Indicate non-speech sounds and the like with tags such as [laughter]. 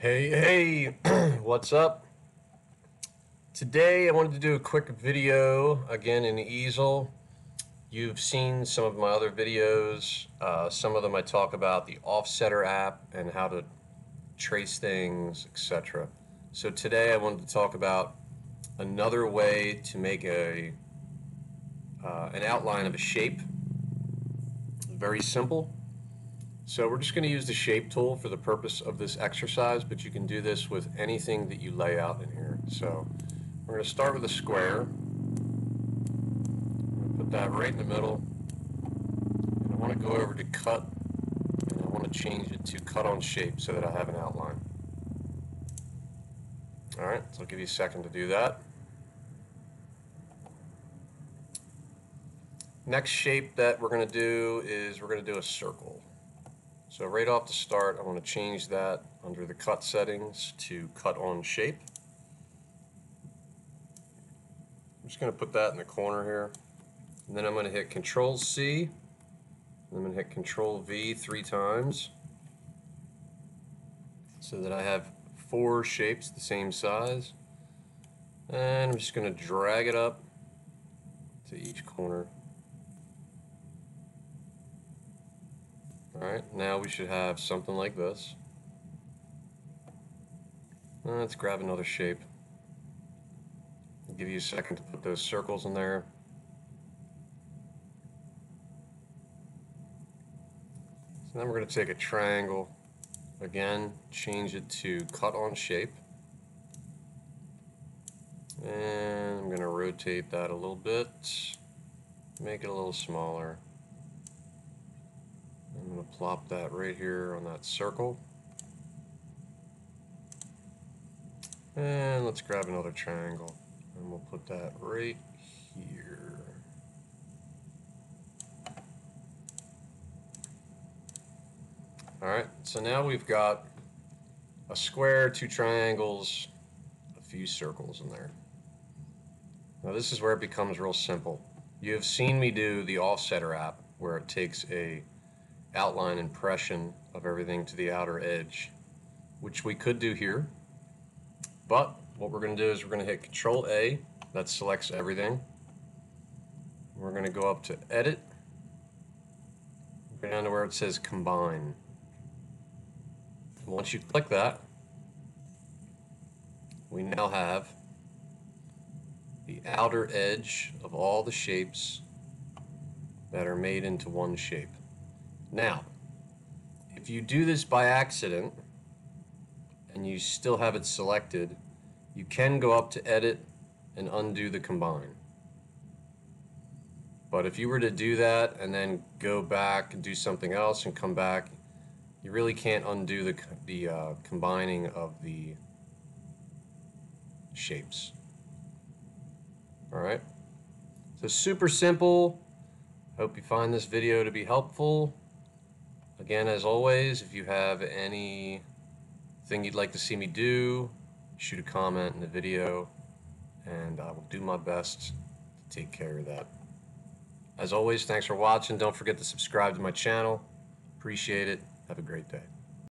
Hey, hey, [clears throat] what's up? Today I wanted to do a quick video again in easel. You've seen some of my other videos. Uh, some of them I talk about the Offsetter app and how to trace things, etc. So today I wanted to talk about another way to make a uh, an outline of a shape. Very simple. So we're just going to use the shape tool for the purpose of this exercise, but you can do this with anything that you lay out in here. So we're going to start with a square. Put that right in the middle. And I want to go over to cut, and I want to change it to cut on shape so that I have an outline. All right, so I'll give you a second to do that. Next shape that we're going to do is we're going to do a circle. So right off the start, I want to change that under the cut settings to cut on shape. I'm just going to put that in the corner here. And then I'm going to hit Control C. I'm going to hit Control V three times so that I have four shapes the same size. And I'm just going to drag it up to each corner. Now we should have something like this. Uh, let's grab another shape. Give you a second to put those circles in there. So then we're going to take a triangle, again, change it to cut on shape. And I'm going to rotate that a little bit, make it a little smaller. I'm going to plop that right here on that circle. And let's grab another triangle. And we'll put that right here. Alright, so now we've got a square, two triangles, a few circles in there. Now this is where it becomes real simple. You have seen me do the Offsetter app where it takes a outline impression of everything to the outer edge, which we could do here. But what we're going to do is we're going to hit Control A, that selects everything. We're going to go up to Edit, go down to where it says Combine. Once you click that, we now have the outer edge of all the shapes that are made into one shape. Now, if you do this by accident and you still have it selected, you can go up to edit and undo the combine. But if you were to do that and then go back and do something else and come back, you really can't undo the, the uh, combining of the shapes. All right. So super simple. Hope you find this video to be helpful. Again, as always, if you have anything you'd like to see me do, shoot a comment in the video, and I will do my best to take care of that. As always, thanks for watching. Don't forget to subscribe to my channel. Appreciate it. Have a great day.